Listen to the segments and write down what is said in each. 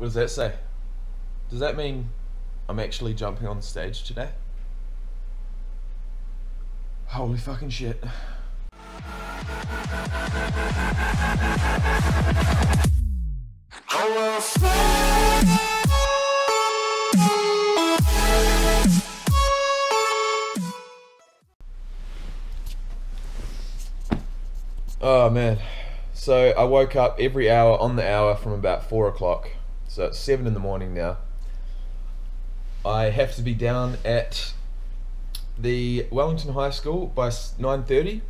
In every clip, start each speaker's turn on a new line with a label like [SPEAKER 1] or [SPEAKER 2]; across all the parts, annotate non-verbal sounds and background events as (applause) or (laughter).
[SPEAKER 1] What does that say? Does that mean I'm actually jumping on stage today? Holy fucking shit. Oh man. So I woke up every hour on the hour from about four o'clock. So it's seven in the morning now. I have to be down at the Wellington High School by nine thirty.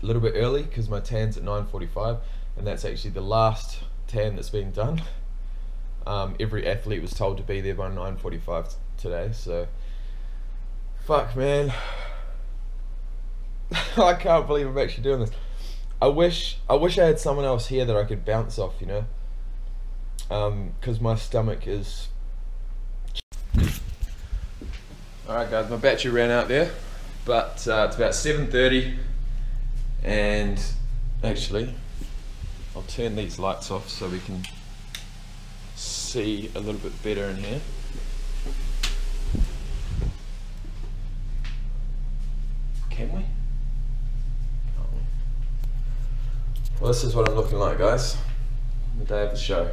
[SPEAKER 1] A little bit early because my tan's at nine forty-five, and that's actually the last tan that's being done. Um, every athlete was told to be there by nine forty-five today. So, fuck, man. (laughs) I can't believe I'm actually doing this. I wish I wish I had someone else here that I could bounce off, you know. Because um, my stomach is. All right, guys, my battery ran out there, but uh, it's about seven thirty, and actually, I'll turn these lights off so we can see a little bit better in here. Can we? Well, this is what I'm looking like, guys. The day of the show.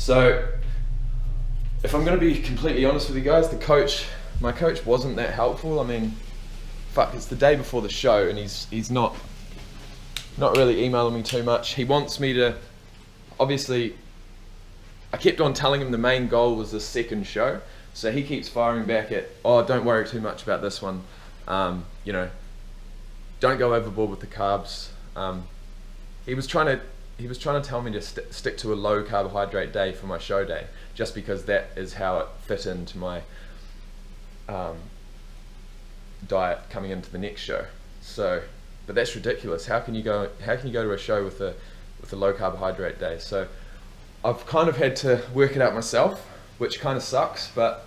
[SPEAKER 1] So, if I'm going to be completely honest with you guys, the coach, my coach wasn't that helpful. I mean, fuck, it's the day before the show, and he's he's not not really emailing me too much. He wants me to, obviously, I kept on telling him the main goal was the second show. So he keeps firing back at, oh, don't worry too much about this one. Um, you know, don't go overboard with the carbs. Um, he was trying to he was trying to tell me to st stick to a low carbohydrate day for my show day, just because that is how it fit into my um, diet coming into the next show. So, but that's ridiculous. How can you go? How can you go to a show with a with a low carbohydrate day? So I've kind of had to work it out myself, which kind of sucks, but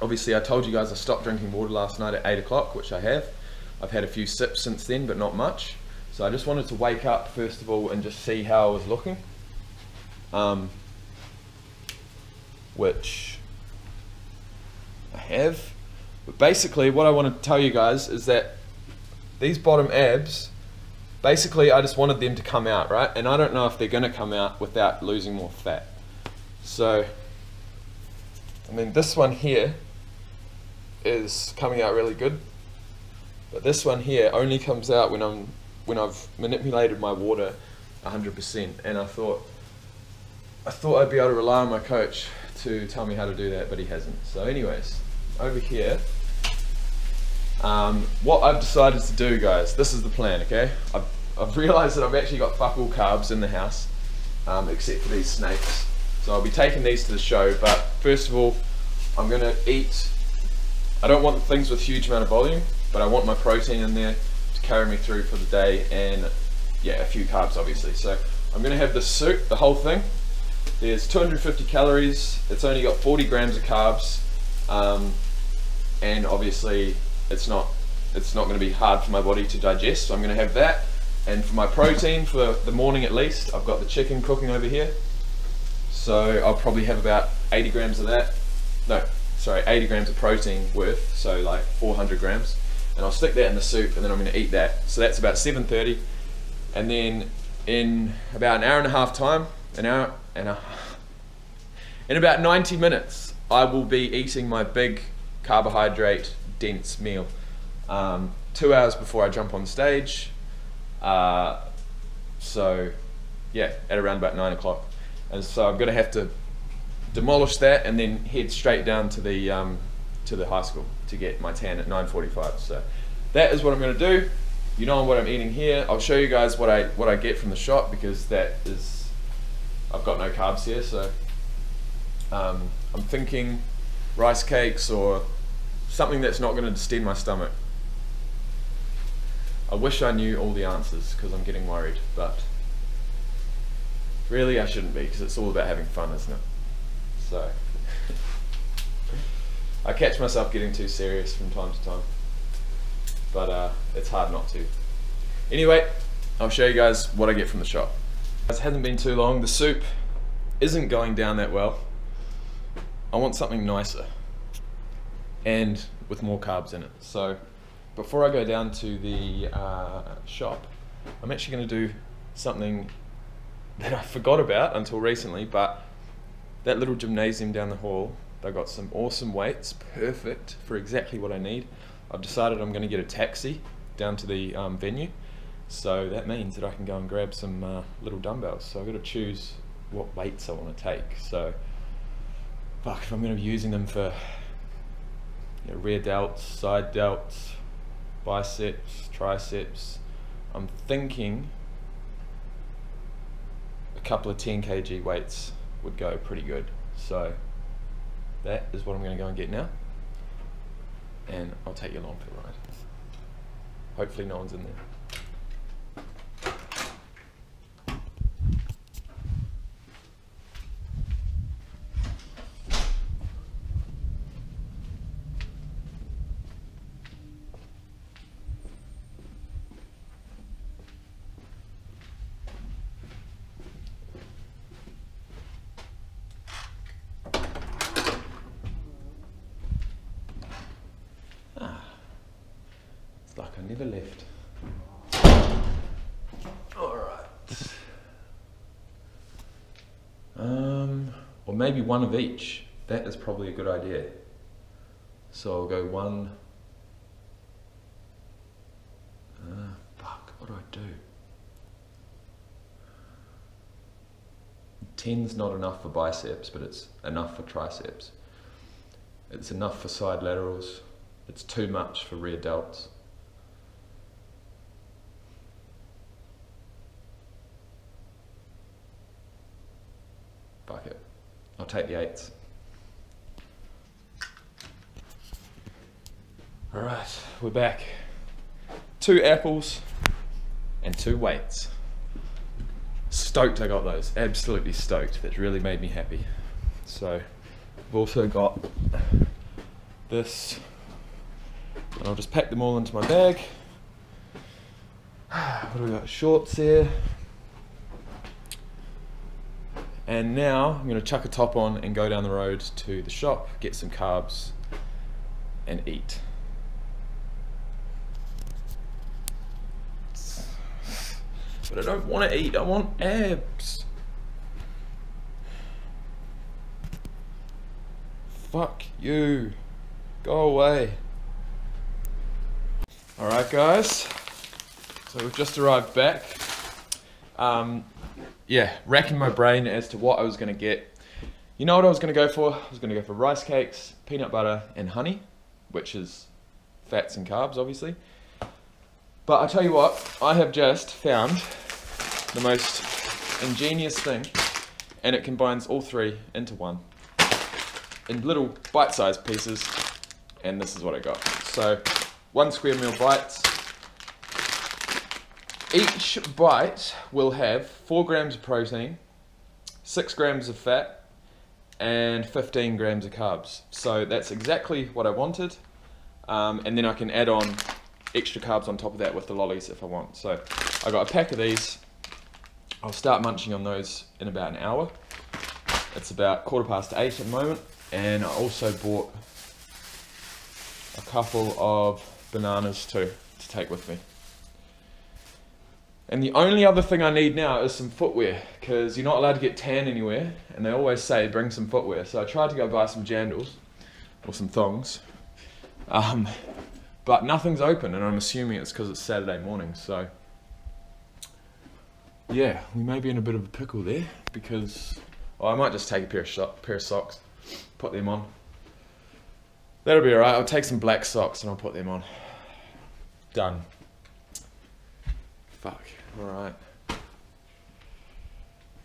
[SPEAKER 1] obviously I told you guys I stopped drinking water last night at 8 o'clock, which I have. I've had a few sips since then, but not much. So I just wanted to wake up first of all and just see how I was looking. Um, which I have. But basically what I want to tell you guys is that these bottom abs basically I just wanted them to come out, right? And I don't know if they're going to come out without losing more fat. So, I mean, this one here is coming out really good. But this one here only comes out when I'm when I've manipulated my water 100%. And I thought I thought I'd be able to rely on my coach to tell me how to do that, but he hasn't. So, anyways, over here. Um, what I've decided to do, guys, this is the plan, okay? I've, I've realized that I've actually got fuck all carbs in the house, um, except for these snakes. So I'll be taking these to the show, but first of all, I'm gonna eat, I don't want things with huge amount of volume, but I want my protein in there carry me through for the day, and yeah, a few carbs obviously. So I'm gonna have the soup, the whole thing. There's 250 calories, it's only got 40 grams of carbs, um, and obviously it's not it's not to be hard for my body to digest. So I'm to have that. And for my protein for the morning at least, I've got the chicken cooking over here. So I'll probably have about 80 grams of that. No, sorry, 80 grams of protein worth. So like 400 grams. And I'll stick that in the soup and then I'm going to eat that. So that's about 7.30. And then in about an hour and a half time, an hour and a in about 90 minutes, I will be eating my big carbohydrate dense meal. Um, two hours before I jump on stage. Uh, so, yeah, at around about nine o'clock. And so I'm going to have to demolish that and then head straight down to the um, to the high school to get my tan at 9:45. So that is what I'm going to do. You know what I'm eating here. I'll show you guys what I what I get from the shop because that is I've got no carbs here. So um, I'm thinking rice cakes or something that's not going to distend my stomach. I wish I knew all the answers because I'm getting worried, but really I shouldn't be because it's all about having fun, isn't it? So, I catch myself getting too serious from time to time, but uh, it's hard not to. Anyway, I'll show you guys what I get from the shop. It hasn't been too long. The soup isn't going down that well. I want something nicer and with more carbs in it. So before I go down to the uh, shop, I'm actually going to do something that I forgot about until recently, but that little gymnasium down the hall, they've got some awesome weights, perfect for exactly what I need. I've decided I'm going to get a taxi down to the um, venue, so that means that I can go and grab some uh, little dumbbells. So I've got to choose what weights I want to take. So, fuck, if I'm going to be using them for you know, rear delts, side delts, biceps, triceps, I'm thinking a couple of 10 kg weights would go pretty good. So that is what I'm going to go and get now. And I'll take you along for the ride. Hopefully no one's in there. Like I never left. Alright. Um, or maybe one of each. That is probably a good idea. So I'll go one. Uh, fuck, what do I do? Ten's not enough for biceps, but it's enough for triceps. It's enough for side laterals. It's too much for rear delts. Fuck it. I'll take the eights. Alright, we're back. Two apples and two weights. Stoked I got those. Absolutely stoked. That really made me happy. So, I've also got this. And I'll just pack them all into my bag. (sighs) What do we got? Shorts here. And now I'm going to chuck a top on and go down the road to the shop, get some carbs, and eat. But I don't want to eat, I want abs. Fuck you. Go away. Alright guys, so we've just arrived back. Um, yeah, racking my brain as to what I was going to get. You know what I was going to go for? I was going to go for rice cakes, peanut butter, and honey, which is fats and carbs, obviously. But I tell you what, I have just found the most ingenious thing, and it combines all three into one in little bite-sized pieces, and this is what I got. So, one square meal bites, each bite will have 4 grams of protein, 6 grams of fat, and 15 grams of carbs. So that's exactly what I wanted. Um, and then I can add on extra carbs on top of that with the lollies if I want. So I got a pack of these. I'll start munching on those in about an hour. It's about quarter past eight at the moment. And I also bought a couple of bananas too to take with me. And the only other thing I need now is some footwear because you're not allowed to get tan anywhere, and they always say bring some footwear. So I tried to go buy some jandals or some thongs, um, but nothing's open, and I'm assuming it's because it's Saturday morning. So yeah, we may be in a bit of a pickle there because well, I might just take a pair of so pair of socks, put them on. That'll be alright. I'll take some black socks and I'll put them on. Done. Fuck. Alright.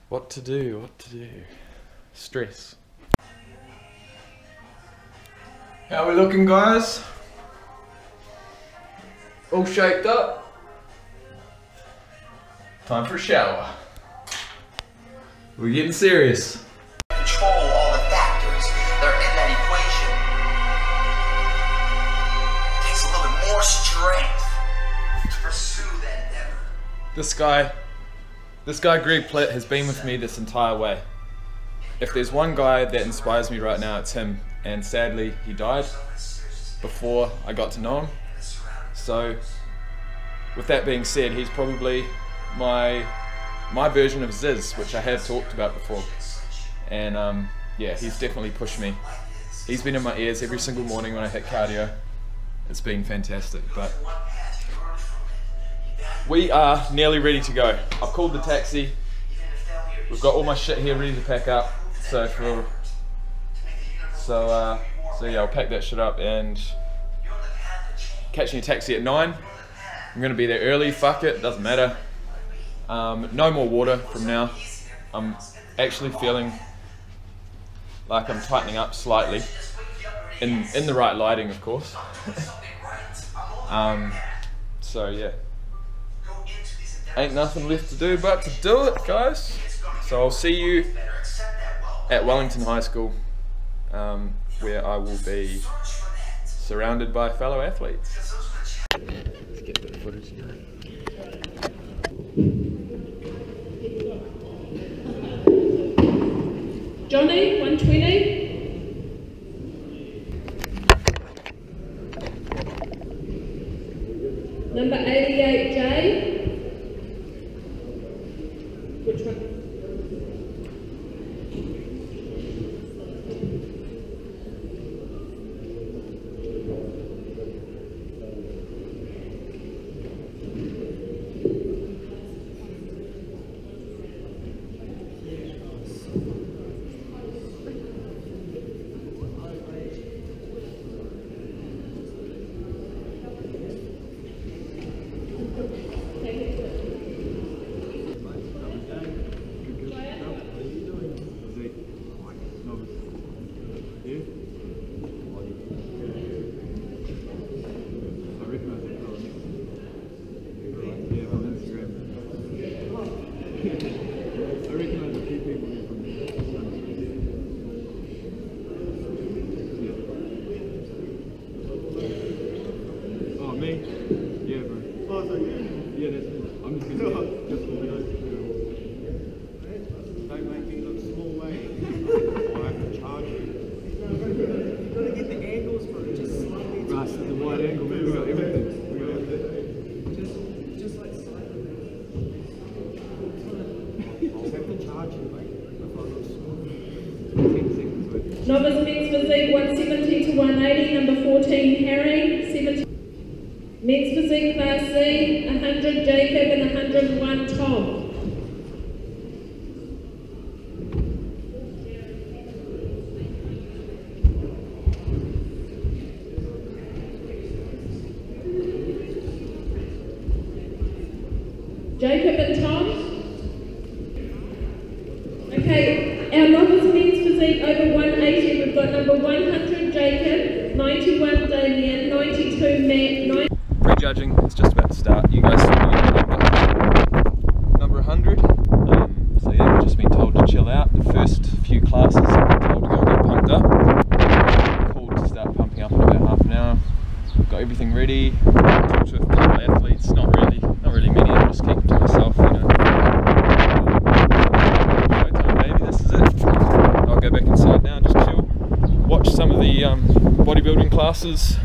[SPEAKER 1] What to do, what to do. Stress. How we looking guys? All shaped up? Time for a shower. We're getting serious. This guy, this guy Greg Plitt has been with me this entire way. If there's one guy that inspires me right now, it's him. And sadly, he died before I got to know him. So, with that being said, he's probably my my version of Zyzz, which I have talked about before. And um, yeah, he's definitely pushed me. He's been in my ears every single morning when I hit cardio. It's been fantastic, but we are nearly ready to go. I've called the taxi. We've got all my shit here ready to pack up. So for so uh, so yeah, I'll pack that shit up and catching a taxi at nine. I'm gonna be there early. Fuck it, doesn't matter. Um, no more water from now. I'm actually feeling like I'm tightening up slightly, in in the right lighting, of course. (laughs) um, so yeah, ain't nothing left to do but to do it, guys. So I'll see you at Wellington High School, um, where I will be surrounded by fellow athletes. Let's get the footage now.
[SPEAKER 2] Johnny, 120. Number 88J. Which one?
[SPEAKER 3] Oh, me? Yeah, bro. Oh, so you? Yeah, that's me. I'm just gonna get just for the
[SPEAKER 4] Don't make me look small, mate. or I have to charge you. You've got to get the angles for it, just slightly.
[SPEAKER 3] Right, the we everything. We got everything.
[SPEAKER 4] Just, just like to
[SPEAKER 2] Jacob and Tom. Okay, our novice men's physique over 180. We've got number 100 Jacob, 91 Damien, 92 Matt, 90.
[SPEAKER 1] Prejudging is just about to start. You guys saw me at number, number 100. Um, so yeah, we've just been told to chill out. The first few classes, we're told to go get pumped up. Called to start pumping up in about half an hour. Got everything ready. Talked to a couple of athletes. Not really, not really many. I'll just keep them to myself. You know. Showtime, baby. This is it. I'll go back inside now and just chill. Watch some of the um, bodybuilding classes